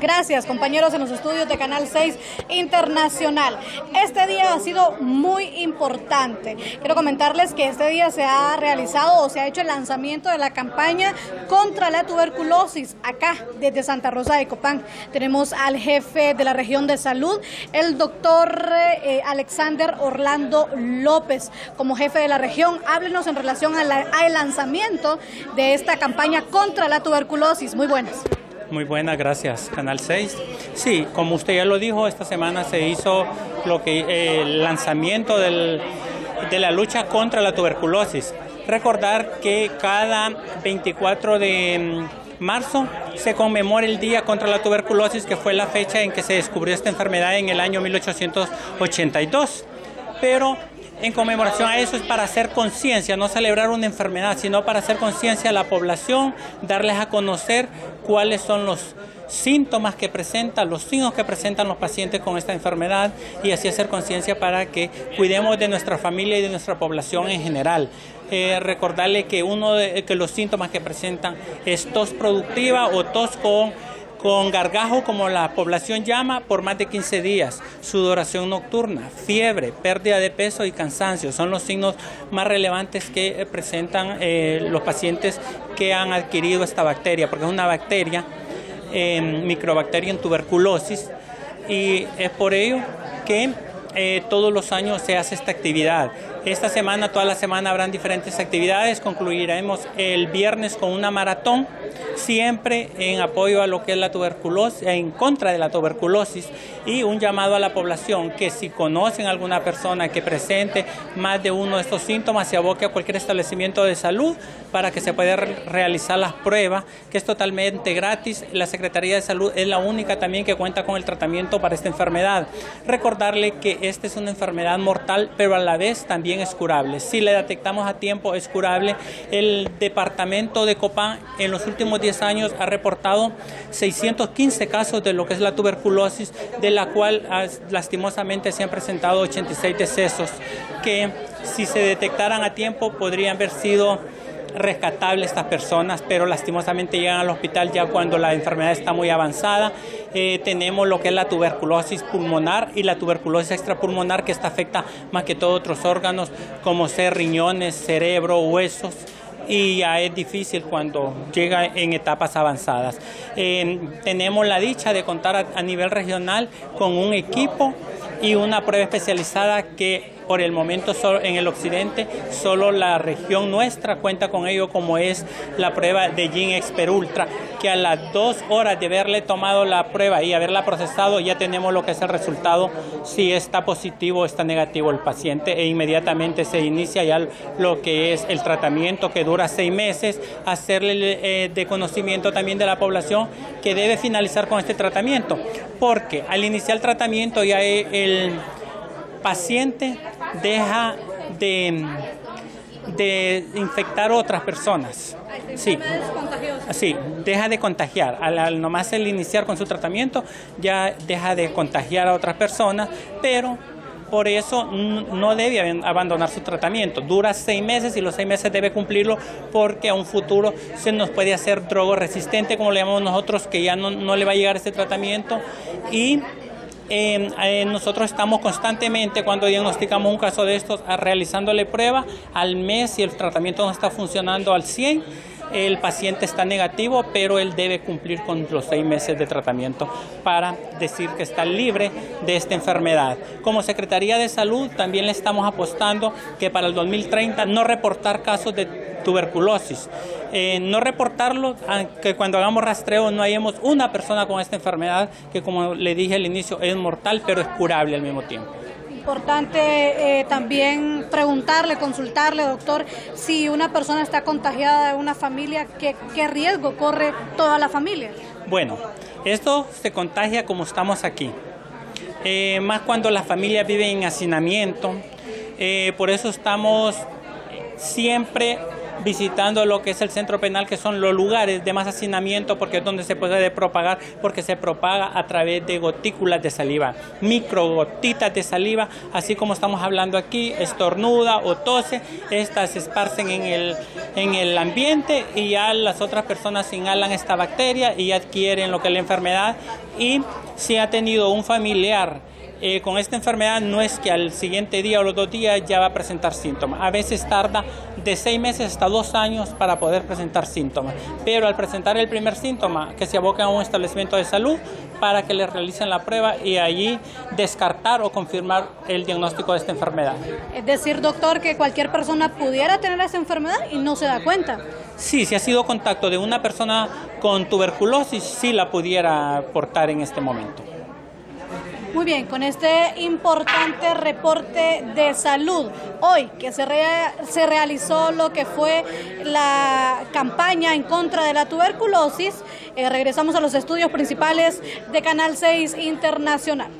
Gracias, compañeros en los estudios de Canal 6 Internacional. Este día ha sido muy importante. Quiero comentarles que este día se ha realizado o se ha hecho el lanzamiento de la campaña contra la tuberculosis acá desde Santa Rosa de Copán. Tenemos al jefe de la región de salud, el doctor eh, Alexander Orlando López, como jefe de la región. Háblenos en relación al lanzamiento de esta campaña contra la tuberculosis. Muy buenas. Muy buenas, gracias. Canal 6. Sí, como usted ya lo dijo, esta semana se hizo lo que eh, el lanzamiento de la lucha contra la tuberculosis. Recordar que cada 24 de mm, marzo se conmemora el Día contra la Tuberculosis, que fue la fecha en que se descubrió esta enfermedad en el año 1882. Pero en conmemoración a eso es para hacer conciencia, no celebrar una enfermedad, sino para hacer conciencia a la población, darles a conocer cuáles son los síntomas que presentan, los signos que presentan los pacientes con esta enfermedad y así hacer conciencia para que cuidemos de nuestra familia y de nuestra población en general. Eh, recordarle que uno de que los síntomas que presentan es tos productiva o tos con con gargajo como la población llama por más de 15 días, sudoración nocturna, fiebre, pérdida de peso y cansancio son los signos más relevantes que presentan eh, los pacientes que han adquirido esta bacteria, porque es una bacteria, eh, microbacteria en tuberculosis, y es por ello que eh, todos los años se hace esta actividad. Esta semana, toda la semana habrán diferentes actividades. Concluiremos el viernes con una maratón, siempre en apoyo a lo que es la tuberculosis, en contra de la tuberculosis y un llamado a la población que si conocen alguna persona que presente más de uno de estos síntomas, se aboque a cualquier establecimiento de salud para que se pueda realizar las pruebas, que es totalmente gratis. La Secretaría de Salud es la única también que cuenta con el tratamiento para esta enfermedad. Recordarle que esta es una enfermedad mortal, pero a la vez también es curable. Si la detectamos a tiempo, es curable. El departamento de Copán en los últimos 10 años ha reportado 615 casos de lo que es la tuberculosis, de la cual lastimosamente se han presentado 86 decesos, que si se detectaran a tiempo podrían haber sido rescatable estas personas, pero lastimosamente llegan al hospital ya cuando la enfermedad está muy avanzada. Eh, tenemos lo que es la tuberculosis pulmonar y la tuberculosis extrapulmonar que esta afecta más que todo otros órganos como ser riñones, cerebro, huesos y ya es difícil cuando llega en etapas avanzadas. Eh, tenemos la dicha de contar a nivel regional con un equipo y una prueba especializada que por el momento en el occidente solo la región nuestra cuenta con ello como es la prueba de Gene Expert Ultra, que a las dos horas de haberle tomado la prueba y haberla procesado ya tenemos lo que es el resultado, si está positivo o está negativo el paciente e inmediatamente se inicia ya lo que es el tratamiento que dura seis meses, hacerle eh, de conocimiento también de la población que debe finalizar con este tratamiento, porque al iniciar el tratamiento ya el paciente deja de, de infectar a otras personas. Sí, sí, deja de contagiar. Al, nomás el iniciar con su tratamiento ya deja de contagiar a otras personas, pero por eso no debe abandonar su tratamiento. Dura seis meses y los seis meses debe cumplirlo porque a un futuro se nos puede hacer drogo resistente, como le llamamos nosotros, que ya no, no le va a llegar ese tratamiento. Y Em, eh, nosotros estamos constantemente, cuando diagnosticamos un caso de estos, realizándole prueba al mes si el tratamiento no está funcionando al 100 el paciente está negativo, pero él debe cumplir con los seis meses de tratamiento para decir que está libre de esta enfermedad. Como Secretaría de Salud también le estamos apostando que para el 2030 no reportar casos de tuberculosis, eh, no reportarlo, que cuando hagamos rastreo no hayamos una persona con esta enfermedad que como le dije al inicio es mortal pero es curable al mismo tiempo importante eh, también preguntarle, consultarle, doctor, si una persona está contagiada de una familia, ¿qué, riesgo corre toda la familia? Bueno, esto se contagia como estamos aquí. Eh, más cuando la familia vive en hacinamiento. Eh, por eso estamos siempre visitando lo que es el centro penal, que son los lugares de más hacinamiento, porque es donde se puede propagar, porque se propaga a través de gotículas de saliva, microgotitas de saliva, así como estamos hablando aquí, estornuda o tose, estas se esparcen en el, en el ambiente y ya las otras personas inhalan esta bacteria y adquieren lo que es la enfermedad. Y si ha tenido un familiar eh, con esta enfermedad no es que al siguiente día o los dos días ya va a presentar síntomas. A veces tarda de seis meses hasta dos años para poder presentar síntomas. Pero al presentar el primer síntoma, que se aboca a un establecimiento de salud para que le realicen la prueba y allí descartar o confirmar el diagnóstico de esta enfermedad. Es decir, doctor, que cualquier persona pudiera tener esa enfermedad y no se da cuenta. Sí, si ha sido contacto de una persona con tuberculosis, sí la pudiera portar en este momento. Muy bien, con este importante reporte de salud, hoy que se, se realizó lo que fue la campaña en contra de la tuberculosis, eh, regresamos a los estudios principales de Canal 6 Internacional.